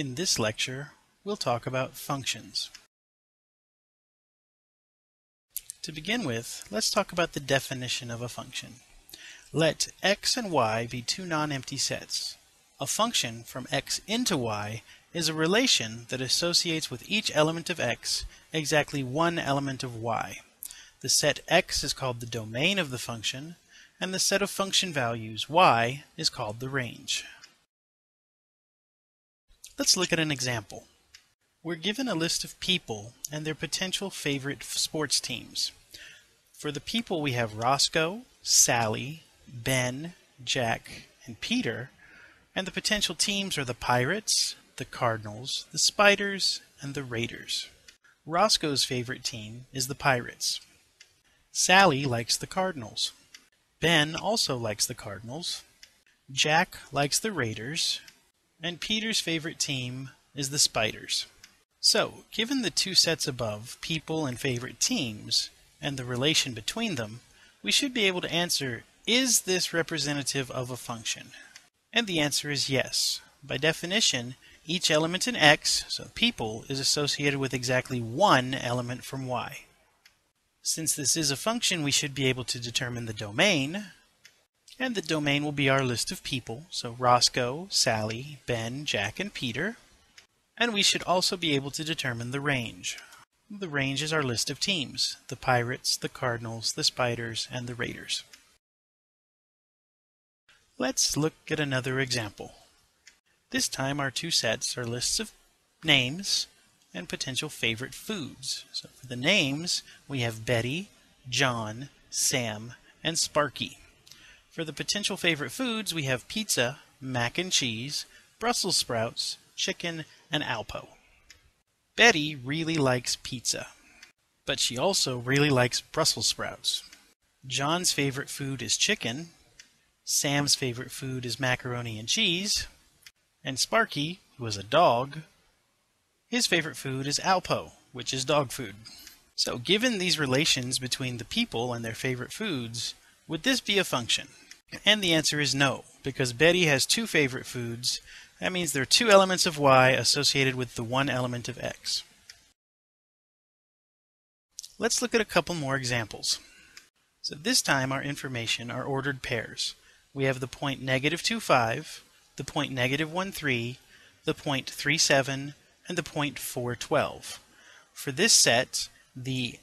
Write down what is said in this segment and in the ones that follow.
In this lecture, we'll talk about functions. To begin with, let's talk about the definition of a function. Let x and y be two non-empty sets. A function from x into y is a relation that associates with each element of x exactly one element of y. The set x is called the domain of the function, and the set of function values y is called the range. Let's look at an example. We're given a list of people and their potential favorite sports teams. For the people we have Roscoe, Sally, Ben, Jack, and Peter, and the potential teams are the Pirates, the Cardinals, the Spiders, and the Raiders. Roscoe's favorite team is the Pirates. Sally likes the Cardinals. Ben also likes the Cardinals. Jack likes the Raiders. And Peter's favorite team is the Spiders. So, given the two sets above, people and favorite teams, and the relation between them, we should be able to answer, is this representative of a function? And the answer is yes. By definition, each element in x, so people, is associated with exactly one element from y. Since this is a function, we should be able to determine the domain, and the domain will be our list of people, so Roscoe, Sally, Ben, Jack, and Peter. And we should also be able to determine the range. The range is our list of teams, the Pirates, the Cardinals, the Spiders, and the Raiders. Let's look at another example. This time our two sets are lists of names and potential favorite foods. So for the names, we have Betty, John, Sam, and Sparky. For the potential favorite foods, we have pizza, mac and cheese, Brussels sprouts, chicken, and Alpo. Betty really likes pizza, but she also really likes Brussels sprouts. John's favorite food is chicken, Sam's favorite food is macaroni and cheese, and Sparky, who is a dog, his favorite food is Alpo, which is dog food. So given these relations between the people and their favorite foods, would this be a function? And the answer is no, because Betty has two favorite foods. That means there are two elements of y associated with the one element of x. Let's look at a couple more examples. So this time our information are ordered pairs. We have the point negative 2, 5, the point negative 1, 3, the point 3, 7, and the point 4, 12. For this set, the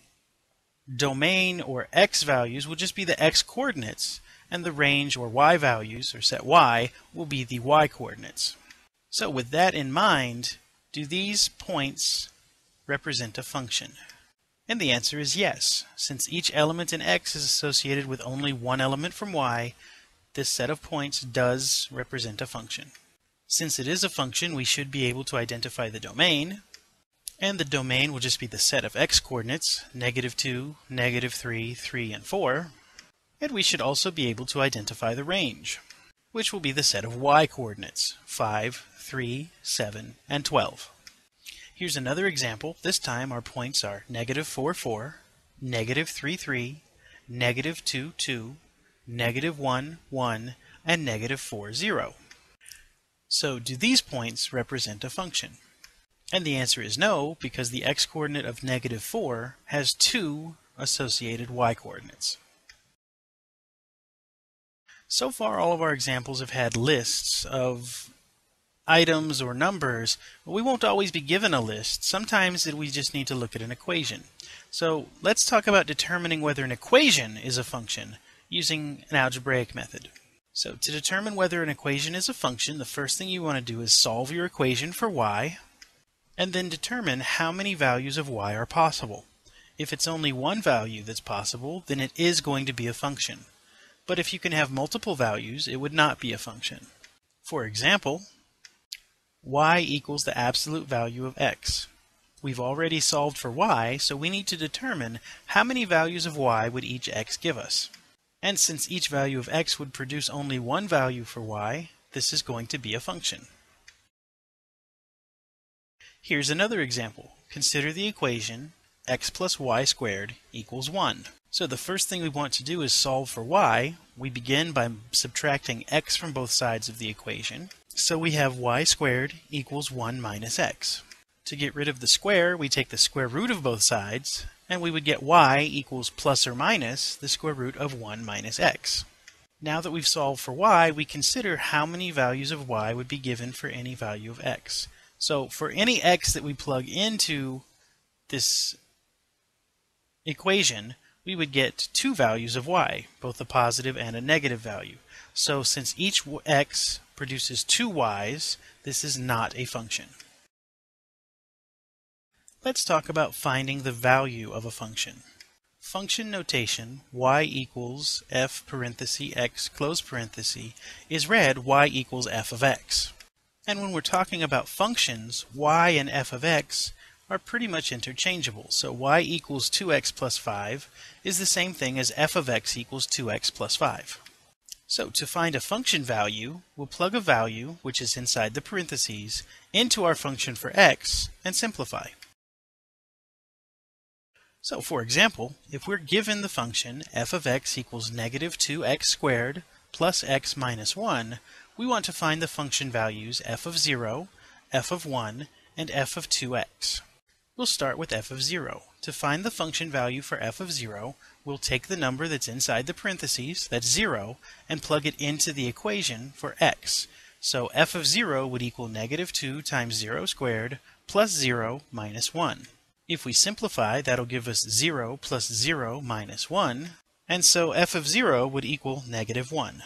domain or x values will just be the x coordinates, and the range or y values, or set y, will be the y coordinates. So with that in mind, do these points represent a function? And the answer is yes. Since each element in x is associated with only one element from y, this set of points does represent a function. Since it is a function, we should be able to identify the domain, and the domain will just be the set of x coordinates, negative 2, negative 3, 3, and 4, and we should also be able to identify the range, which will be the set of y coordinates, 5, 3, 7, and 12. Here's another example. This time our points are negative 4, 4, negative 3, 3, negative 2, 2, negative 1, 1, and negative 4, 0. So do these points represent a function? And the answer is no, because the x-coordinate of negative 4 has two associated y-coordinates. So far, all of our examples have had lists of items or numbers, but we won't always be given a list. Sometimes we just need to look at an equation. So let's talk about determining whether an equation is a function using an algebraic method. So to determine whether an equation is a function, the first thing you want to do is solve your equation for y, and then determine how many values of y are possible. If it's only one value that's possible, then it is going to be a function. But if you can have multiple values, it would not be a function. For example, y equals the absolute value of x. We've already solved for y, so we need to determine how many values of y would each x give us. And since each value of x would produce only one value for y, this is going to be a function. Here's another example. Consider the equation x plus y squared equals 1. So the first thing we want to do is solve for y. We begin by subtracting x from both sides of the equation. So we have y squared equals 1 minus x. To get rid of the square, we take the square root of both sides, and we would get y equals plus or minus the square root of 1 minus x. Now that we've solved for y, we consider how many values of y would be given for any value of x. So for any x that we plug into this equation, we would get two values of y, both a positive and a negative value. So since each x produces two y's, this is not a function. Let's talk about finding the value of a function. Function notation y equals f parenthesis x close parenthesis is read y equals f of x. And when we're talking about functions, y and f of x are pretty much interchangeable. So y equals 2x plus 5 is the same thing as f of x equals 2x plus 5. So to find a function value, we'll plug a value, which is inside the parentheses, into our function for x and simplify. So for example, if we're given the function f of x equals negative 2x squared plus x minus 1, we want to find the function values f of 0, f of 1, and f of 2x. We'll start with f of 0. To find the function value for f of 0, we'll take the number that's inside the parentheses, that's 0, and plug it into the equation for x. So f of 0 would equal negative 2 times 0 squared plus 0 minus 1. If we simplify, that'll give us 0 plus 0 minus 1, and so f of 0 would equal negative 1.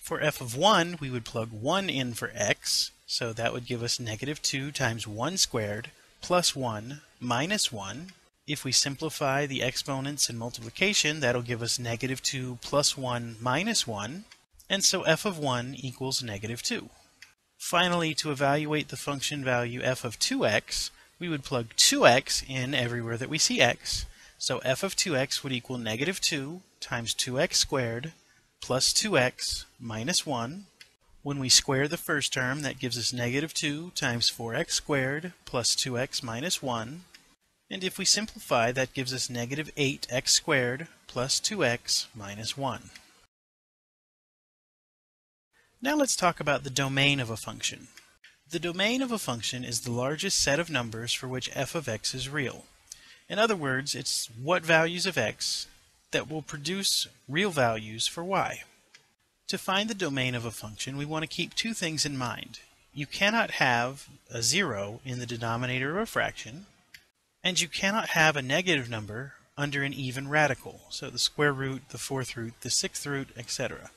For f of 1, we would plug 1 in for x, so that would give us negative 2 times 1 squared plus 1 minus 1. If we simplify the exponents in multiplication, that'll give us negative 2 plus 1 minus 1, and so f of 1 equals negative 2. Finally, to evaluate the function value f of 2x, we would plug 2x in everywhere that we see x. So f of 2x would equal negative 2 times 2x squared plus 2x minus 1. When we square the first term, that gives us negative 2 times 4x squared plus 2x minus 1. And if we simplify, that gives us negative 8x squared plus 2x minus 1. Now let's talk about the domain of a function. The domain of a function is the largest set of numbers for which f of x is real. In other words, it's what values of x that will produce real values for y. To find the domain of a function, we want to keep two things in mind. You cannot have a zero in the denominator of a fraction, and you cannot have a negative number under an even radical, so the square root, the fourth root, the sixth root, etc.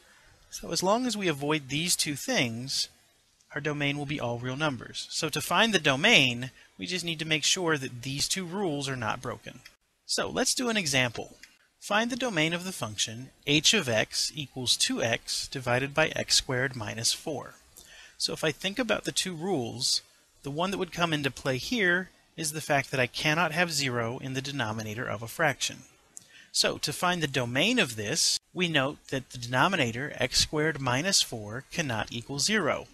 So as long as we avoid these two things, our domain will be all real numbers. So to find the domain, we just need to make sure that these two rules are not broken. So let's do an example. Find the domain of the function h of x equals 2x divided by x squared minus 4. So if I think about the two rules, the one that would come into play here is the fact that I cannot have 0 in the denominator of a fraction. So to find the domain of this, we note that the denominator x squared minus 4 cannot equal 0.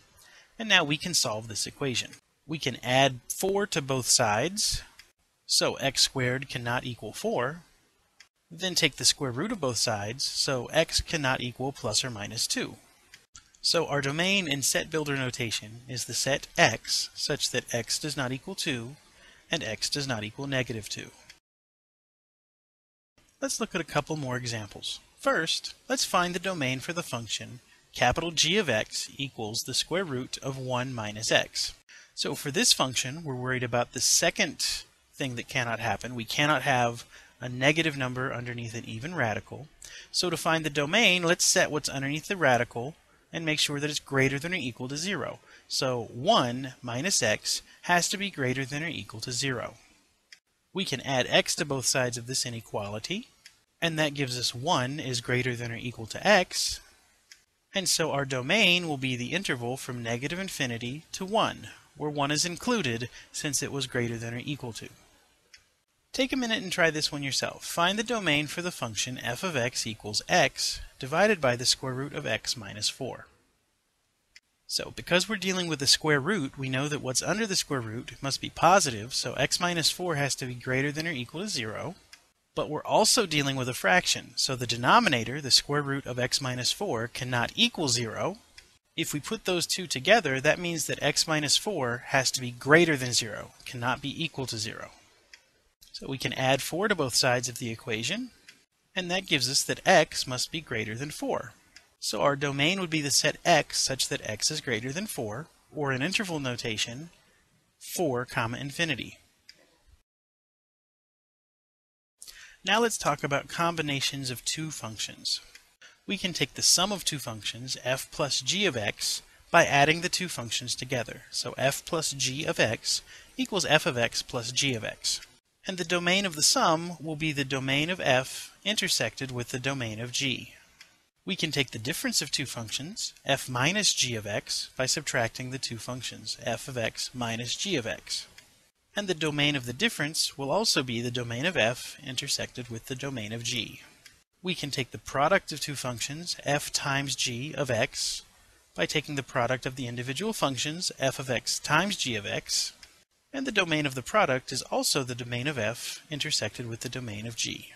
And now we can solve this equation. We can add 4 to both sides, so x squared cannot equal 4. Then take the square root of both sides, so x cannot equal plus or minus 2. So our domain in set builder notation is the set x such that x does not equal 2 and x does not equal negative 2. Let's look at a couple more examples. First, let's find the domain for the function capital G of x equals the square root of 1 minus x. So for this function, we're worried about the second thing that cannot happen. We cannot have a negative number underneath an even radical. So to find the domain, let's set what's underneath the radical and make sure that it's greater than or equal to 0. So 1 minus x has to be greater than or equal to 0. We can add x to both sides of this inequality, and that gives us 1 is greater than or equal to x, and so our domain will be the interval from negative infinity to 1, where 1 is included since it was greater than or equal to. Take a minute and try this one yourself. Find the domain for the function f of x equals x divided by the square root of x minus 4. So because we're dealing with the square root, we know that what's under the square root must be positive, so x minus 4 has to be greater than or equal to 0. But we're also dealing with a fraction, so the denominator, the square root of x minus 4, cannot equal 0. If we put those two together, that means that x minus 4 has to be greater than 0, cannot be equal to 0. So we can add 4 to both sides of the equation, and that gives us that x must be greater than 4. So our domain would be the set x such that x is greater than 4, or in interval notation, 4 comma infinity. Now let's talk about combinations of two functions. We can take the sum of two functions, f plus g of x, by adding the two functions together. So f plus g of x equals f of x plus g of x. And the domain of the sum will be the domain of f intersected with the domain of g. We can take the difference of two functions, f minus g of x, by subtracting the two functions, f of x minus g of x. And the domain of the difference will also be the domain of f intersected with the domain of g. We can take the product of two functions, f times g of x, by taking the product of the individual functions, f of x times g of x, and the domain of the product is also the domain of f intersected with the domain of g.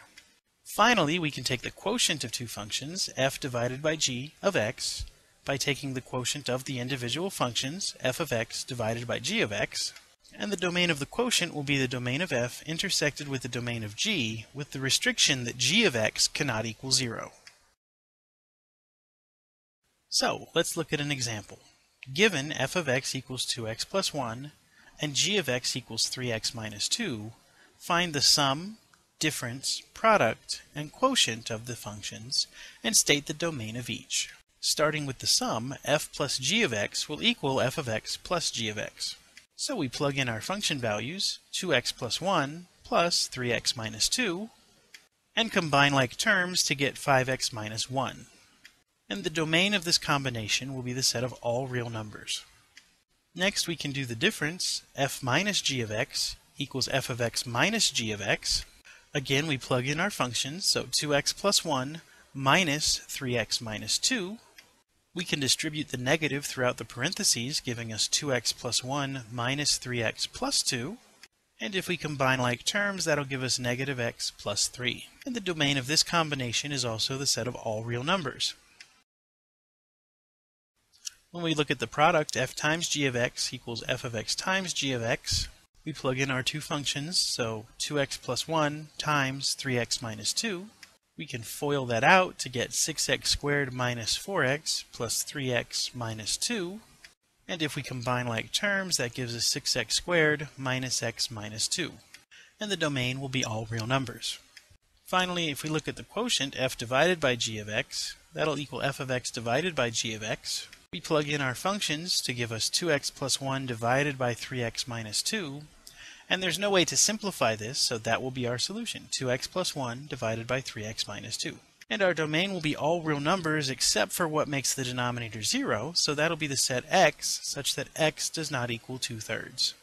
Finally, we can take the quotient of two functions, f divided by g of x, by taking the quotient of the individual functions, f of x divided by g of x, and the domain of the quotient will be the domain of f intersected with the domain of g, with the restriction that g of x cannot equal 0. So, let's look at an example. Given f of x equals 2x plus 1, and g of x equals 3x minus 2, find the sum, difference, product, and quotient of the functions, and state the domain of each. Starting with the sum, f plus g of x will equal f of x plus g of x. So we plug in our function values, 2x plus 1 plus 3x minus 2, and combine like terms to get 5x minus 1. And the domain of this combination will be the set of all real numbers. Next we can do the difference, f minus g of x equals f of x minus g of x. Again, we plug in our functions, so 2x plus 1 minus 3x minus 2. We can distribute the negative throughout the parentheses, giving us 2x plus 1 minus 3x plus 2. And if we combine like terms, that'll give us negative x plus 3. And the domain of this combination is also the set of all real numbers. When we look at the product, f times g of x equals f of x times g of x, we plug in our two functions, so 2x plus 1 times 3x minus 2. We can FOIL that out to get 6x squared minus 4x plus 3x minus 2. And if we combine like terms, that gives us 6x squared minus x minus 2. And the domain will be all real numbers. Finally, if we look at the quotient, f divided by g of x, that'll equal f of x divided by g of x, we plug in our functions to give us 2x plus 1 divided by 3x minus 2. And there's no way to simplify this, so that will be our solution. 2x plus 1 divided by 3x minus 2. And our domain will be all real numbers except for what makes the denominator 0, so that'll be the set x such that x does not equal 2 thirds.